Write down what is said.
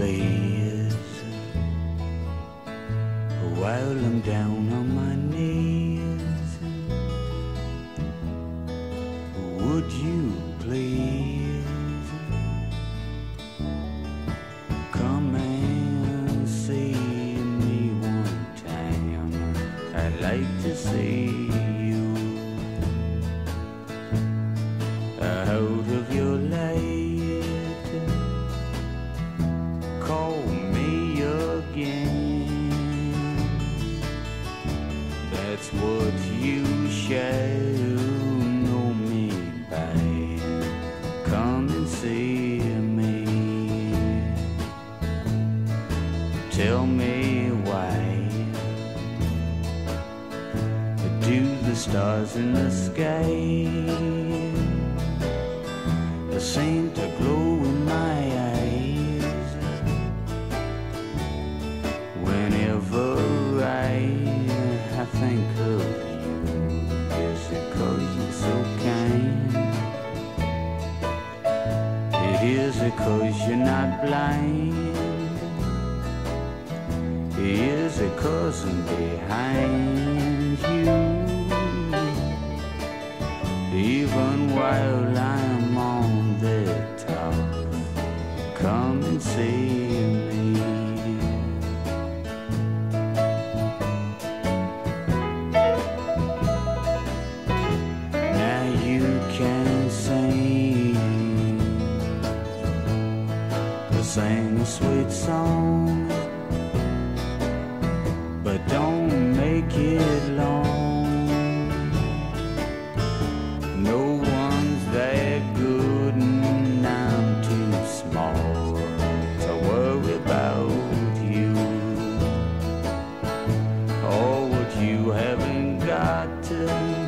players while I'm down on my knees. Would you please come and see me one time? I'd like to see you out That's what you shall know me by. Come and see me. Tell me why. Do the stars in the sky seem to glow is cause you're not blind? Is a cousin behind you? Even while I'm on the top, come and see me. Now you can. to sing a sweet song, but don't make it long. No one's that good, and I'm too small to worry about you or what you haven't got to.